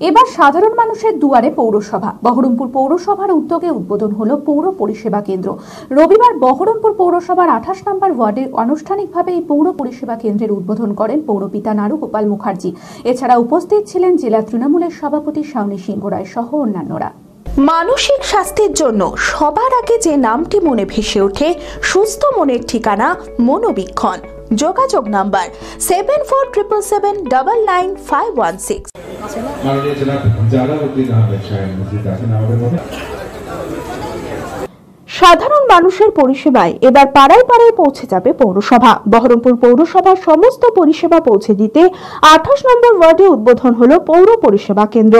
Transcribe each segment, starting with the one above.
এবার সাধারণ মানুষের দুয়ারে পৌরসভা। বহরমপুর পৌরসভার উদ্যোগে উদ্বোধন হলো পৌর পরিষেবা কেন্দ্র। রবিবার বহরমপুর পৌরসভার আঠাশ নম্বর ওয়ার্ডে আনুষ্ঠানিকভাবে এই পৌর পরিষেবা কেন্দ্রের উদ্বোধন করেন পৌরপিতা নারু গোপাল মুখার্জি। এছাড়া উপস্থিত ছিলেন জেলা তৃণমূলের সভাপতি শাওনি সিংহ রায় সহ অন্যান্যরা। মানসিক স্বাস্থ্যের জন্য সবার আগে যে নামটি মনে ভেসে ওঠে, সুস্থ মনের ঠিকানা মনোবীক্ষণ। যোগাযোগ number seven four triple seven double nine five one six মাননীয় জেলা যারা উদ্দিন আহমেদ সাহেব উপস্থিত আছেন আমাদের মধ্যে সাধারণ মানুষের পরিষেবায় এবার পাড়ায় পাড়ায় পৌঁছে যাবে পৌরসভা। বহরমপুর পৌরসভার সমস্ত পরিষেবা পৌঁছে দিতে আঠাশ নম্বর ওয়ার্ডে উদ্বোধন হলো পৌর পরিষেবা কেন্দ্র।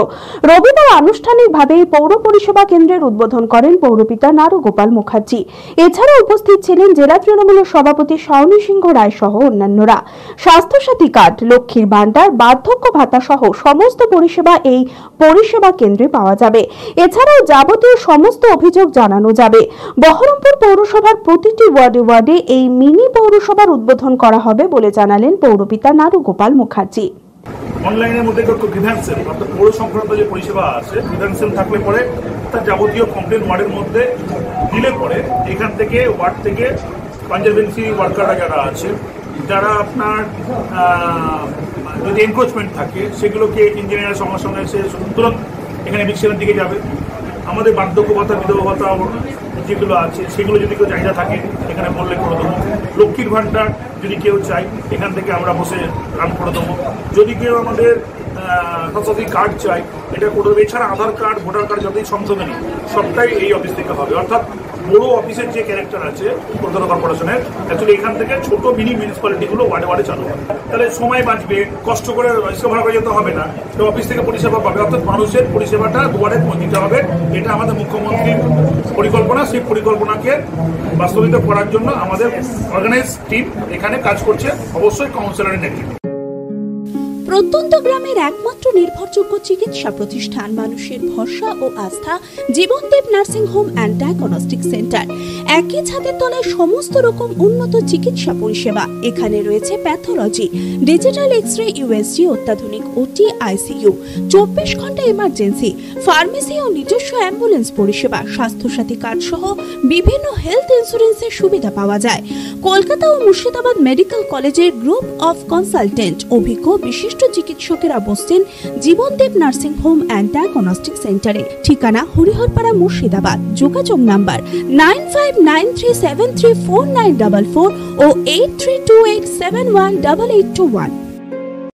রবিবার আনুষ্ঠানিকভাবে এই পৌর পরিষেবা কেন্দ্রের উদ্বোধন করেন পৌরপিতা নারু গোপাল মুখার্জি। এছাড়া উপস্থিত ছিলেন জেলা তৃণমূলের সভাপতি শাওনি সিংহ রায় সহ অন্যান্যরা। স্বাস্থ্যসাথী কার্ড, লক্ষ্মীর ভান্ডার বার্ধক্য ভাতা সহ সমস্ত পরিষেবা এই পরিষেবা কেন্দ্রে পাওয়া যাবে। এছাড়াও যাবতীয় সমস্ত অভিযোগ জানানো যাবে। বহরমপুর পৌরসভার প্রতিটি ওয়ার্ডে ওয়ার্ডে এই মিনি পৌরসভার উদ্বোধন করা হবে বলে জানালেন পৌরপিতা নারু গোপাল মুখার্জি। অনলাইনের মধ্যে একটা গ্রিভ্যান্সেল অর্থাৎ পৌর সংক্রান্ত যে পরিষেবা আছে গ্রিভ্যান্সেল থাকলে পরে তার যাবতীয় কমপ্লেন ওয়ার্ডের মধ্যে দিলে পরে এখান থেকে ওয়ার্ড থেকে কনজারভেন্সি ওয়ার্কাররা যারা আছে, যারা আপনার যদি এনক্রোচমেন্ট থাকে, সেগুলোকে ইঞ্জিনিয়ারের সঙ্গে সঙ্গে এসে তুরন্ত এখানে বিক্সেলের দিকে যাবে। আমাদের বার্ধক্য ভাতা, বিধবা ভাতা যেগুলো আছে, সেগুলো যদি কেউ চাহিদা থাকে, এখানে বললে করে দেবো। লক্ষ্মীর ভাণ্ডার যদি কেউ চাই এখান থেকে আমরা বসে রান করে দেবো। যদি কেউ আমাদের স্বাস্থ্যসাথী কার্ড চাই এটা করে দেবো। এছাড়া আধার কার্ড, ভোটার কার্ড যতই সংশোধনী সবটাই এই অফিস থেকে হবে। অর্থাৎ বড় অফিসের যে ক্যারেক্টার আছে, কলকাতা কর্পোরেশনের অ্যাকচুয়ালি এখান থেকে ছোট মিনি মিউনিসিপ্যালিটিগুলো ওয়ার্ডে ওয়ার্ডে চালু হবে তাহলে সময় বাঁচবে, কষ্ট করে রিক্সা ভাড়া করে যেতে হবে না। তো অফিস থেকে পরিষেবা পাবে, অর্থাৎ মানুষের পরিষেবাটা দুয়ারে দিতে হবে। এটা আমাদের মুখ্যমন্ত্রীর পরিকল্পনা, সেই পরিকল্পনাকে বাস্তবিত করার জন্য আমাদের অর্গানাইজ টিম এখানে কাজ করছে। অবশ্যই কাউন্সিলরের নেতৃত্বে। প্রত্যন্ত গ্রামের একমাত্র নির্ভরযোগ্য চিকিৎসা প্রতিষ্ঠান। মানুষের ভরসা ও আস্থা Jibandeb nursing home and diagnostic centre. একই ছাদের তলায় সমস্ত রকম উন্নত চিকিৎসা পরিষেবা। এখানে রয়েছে pathology, digital X ray USG, অত্যাধুনিক ওটি, আইসিইউ, চব্বিশ ঘণ্টা এমার্জেন্সি, ফার্মেসি ও নিজস্ব অ্যাম্বুলেন্স পরিষেবা, স্বাস্থ্যসাথী কার্ড সহ বিভিন্ন হেলথ ইন্স্যুরেন্সের সুবিধা পাওয়া যায়। কলকাতা ও মুর্শিদাবাদ মেডিকেল কলেজের গ্রুপ অফ কনসালটেন্ট অভিজ্ঞ বিশিষ্ট চিকিৎসকেরা বসছেন Jibandeb nursing home and diagnostic সেন্টারে। ঠিকানা হরিহরপাড়া মুর্শিদাবাদ। যোগাযোগ number nine five nine three seven three four nine double four ও eight three two eight seven one double eight two one.